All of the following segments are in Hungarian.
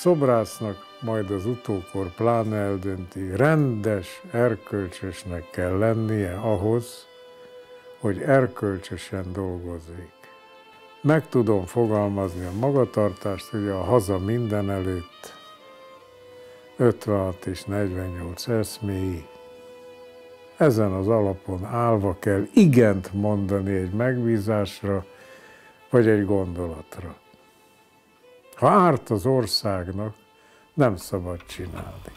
Szobrásznak majd az utókor pláne eldönti, rendes, erkölcsösnek kell lennie ahhoz, hogy erkölcsösen dolgozik. Meg tudom fogalmazni a magatartást, hogy a haza minden előtt 56 és 48 eszméi, ezen az alapon állva kell igent mondani egy megbízásra, vagy egy gondolatra. Ha árt az országnak, nem szabad csinálni.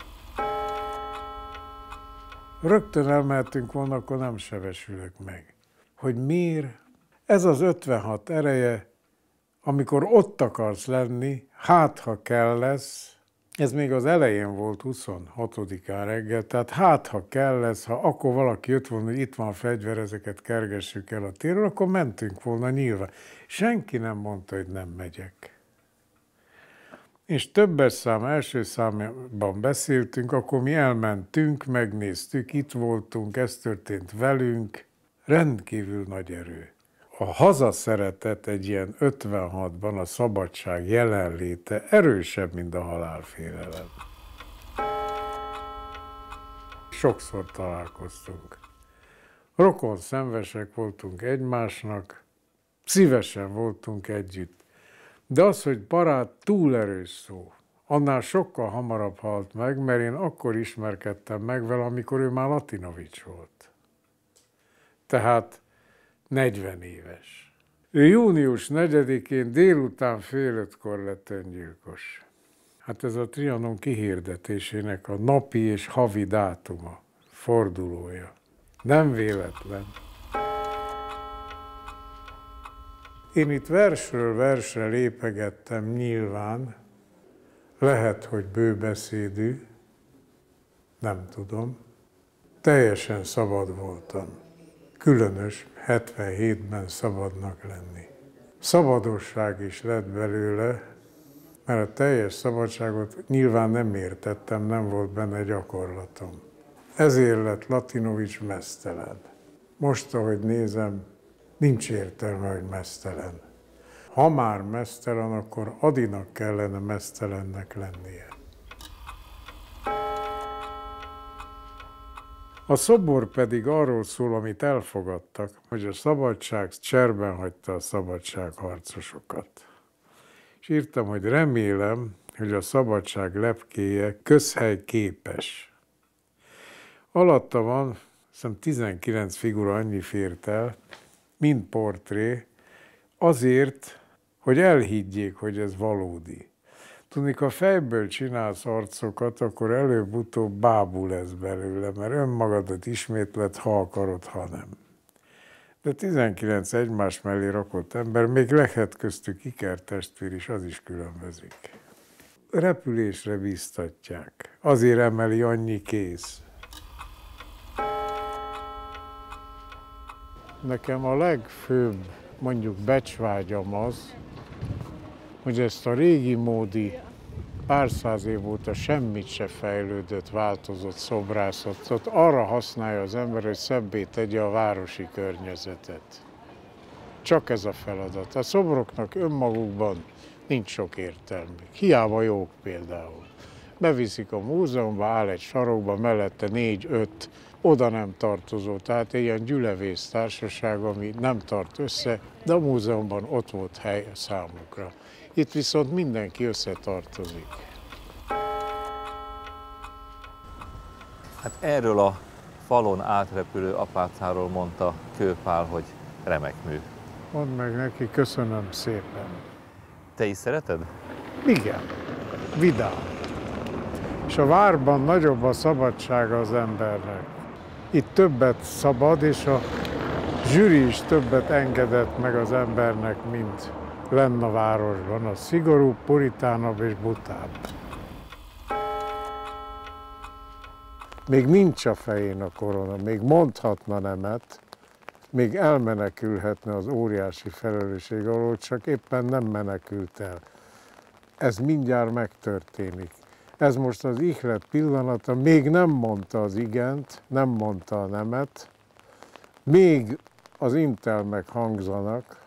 Rögtön elmehetünk volna, akkor nem sevesülök meg. Hogy miért? Ez az 56 ereje, amikor ott akarsz lenni, hát ha kell lesz, ez még az elején volt 26-án reggel, tehát hát ha kell lesz, ha akkor valaki jött volna, hogy itt van a fegyver, ezeket kergessük el a téről, akkor mentünk volna nyilván. Senki nem mondta, hogy nem megyek. És többes szám, első számban beszéltünk, akkor mi elmentünk, megnéztük, itt voltunk, ez történt velünk, rendkívül nagy erő a hazaszeretet egy ilyen 56-ban a szabadság jelenléte erősebb, mint a halálfélelem. Sokszor találkoztunk. Rokon szenvesek voltunk egymásnak, szívesen voltunk együtt. De az, hogy barát túl erős szó, annál sokkal hamarabb halt meg, mert én akkor ismerkedtem meg vele, amikor ő már Latinovics volt. Tehát 40 éves. Ő június 4-én délután fél ötkor lett öngyilkos. Hát ez a Trianon kihirdetésének a napi és havi dátuma, fordulója. Nem véletlen. Én itt versről versre lépegettem nyilván, lehet, hogy bőbeszédű, nem tudom. Teljesen szabad voltam. Különös, 77-ben szabadnak lenni. Szabadosság is lett belőle, mert a teljes szabadságot nyilván nem értettem, nem volt benne gyakorlatom. Ezért lett Latinovics mesztelen. Most, ahogy nézem, nincs értelme, hogy mesztelen. Ha már mesztelen, akkor Adinak kellene mesztelennek lennie. A szobor pedig arról szól, amit elfogadtak, hogy a szabadság cserben hagyta a szabadságharcosokat. És írtam, hogy remélem, hogy a szabadság lepkéje közhely képes. Alatta van, hiszem 19 figura annyi fért el, mind portré, azért, hogy elhiggyék, hogy ez valódi. Tudni, ha fejből csinálsz arcokat, akkor előbb-utóbb bábul lesz belőle, mert önmagadat ismétlet, ha akarod, ha nem. De 19 egymás mellé rakott ember, még lehet köztük ikertestvér is, az is különbözik. Repülésre biztatják. Azért emeli annyi kész. Nekem a legfőbb, mondjuk becsvágyam az, hogy ezt a régi módi pár száz év óta semmit se fejlődött, változott szobrászatot arra használja az ember, hogy szebbé tegye a városi környezetet. Csak ez a feladat. A szobroknak önmagukban nincs sok értelmük. Hiába jók például. Beviszik a múzeumba, áll egy sarokba, mellette négy-öt oda nem tartozó, tehát egy ilyen gyülevész társaság, ami nem tart össze, de a múzeumban ott volt hely a számukra. Itt viszont mindenki összetartozik. Hát erről a falon átrepülő apácáról mondta Kőpál, hogy remek mű. Mondd meg neki, köszönöm szépen. Te is szereted? Igen, vidám. És a várban nagyobb a szabadsága az embernek. Itt többet szabad, és a zsűri is többet engedett meg az embernek, mint lenne a városban, a szigorú, puritánabb és butább. Még nincs a fején a korona, még mondhatna nemet, még elmenekülhetne az óriási felelősség alól, csak éppen nem menekült el. Ez mindjárt megtörténik. Ez most az ihlet pillanata, még nem mondta az igent, nem mondta a nemet, még az intelmek hangzanak,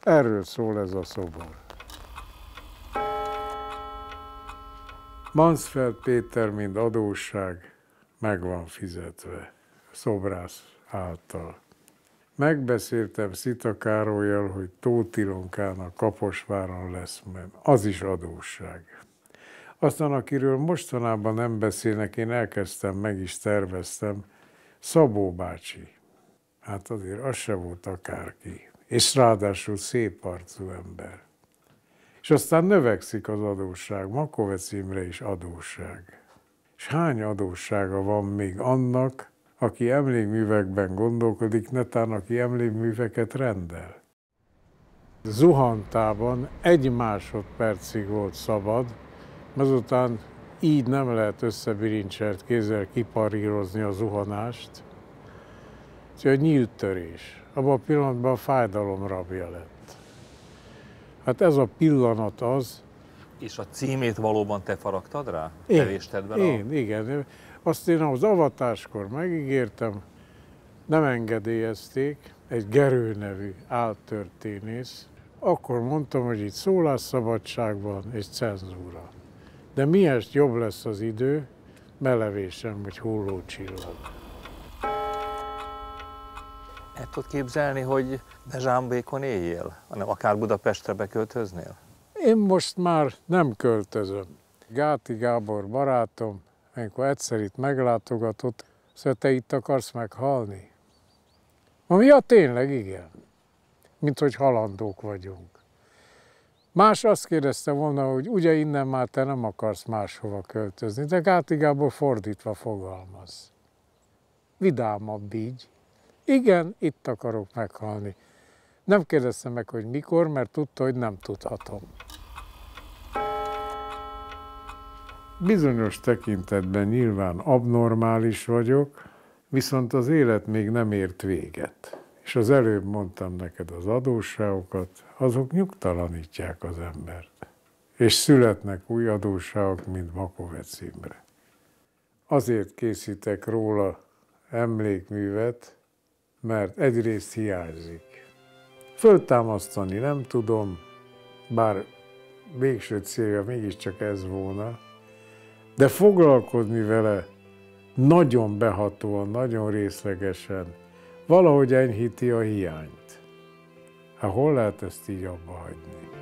Erről szól ez a szobor. Mansfeld Péter, mint adósság, meg van fizetve, szobrász által. Megbeszéltem Szita Károlyjal, hogy Tóth Ilonkának Kaposváron lesz, mert az is adósság. Aztán, akiről mostanában nem beszélnek, én elkezdtem, meg is terveztem, Szabó bácsi. Hát azért az se volt akárki. És ráadásul szép arcú ember. És aztán növekszik az adósság. Makovec Imre is adósság. És hány adóssága van még annak, aki emlékművekben gondolkodik, netán aki emlékműveket rendel? Zuhantában egy másodpercig volt szabad, azután így nem lehet összebirincselt kézzel kiparírozni a zuhanást. Úgyhogy nyílt törés. Abban a pillanatban a fájdalom rabja lett. Hát ez a pillanat az... És a címét valóban te faragtad rá? Én, én a... igen. Azt én az avatáskor megígértem, nem engedélyezték, egy Gerő nevű áltörténész. Akkor mondtam, hogy itt szólásszabadságban és cenzúra. De miért jobb lesz az idő, belevésem, hogy hulló csillag. El tudod képzelni, hogy ne Zsámbékon éljél, hanem akár Budapestre beköltöznél? Én most már nem költözöm. Gáti Gábor barátom, amikor egyszer itt meglátogatott, szóval te itt akarsz meghalni? Ami ja, tényleg igen. Mint hogy halandók vagyunk. Más azt kérdezte volna, hogy ugye innen már te nem akarsz máshova költözni, de Gáti Gábor fordítva fogalmaz. Vidámabb így. Igen, itt akarok meghalni. Nem kérdeztem meg, hogy mikor, mert tudta, hogy nem tudhatom. Bizonyos tekintetben nyilván abnormális vagyok, viszont az élet még nem ért véget. És az előbb mondtam neked az adósságokat, azok nyugtalanítják az embert. És születnek új adósságok, mint Makovec Imre. Azért készítek róla emlékművet, mert egyrészt hiányzik. Föltámasztani nem tudom, bár végső célja mégiscsak ez volna, de foglalkozni vele nagyon behatóan, nagyon részlegesen, valahogy enyhíti a hiányt. Hát hol lehet ezt így abba hagyni?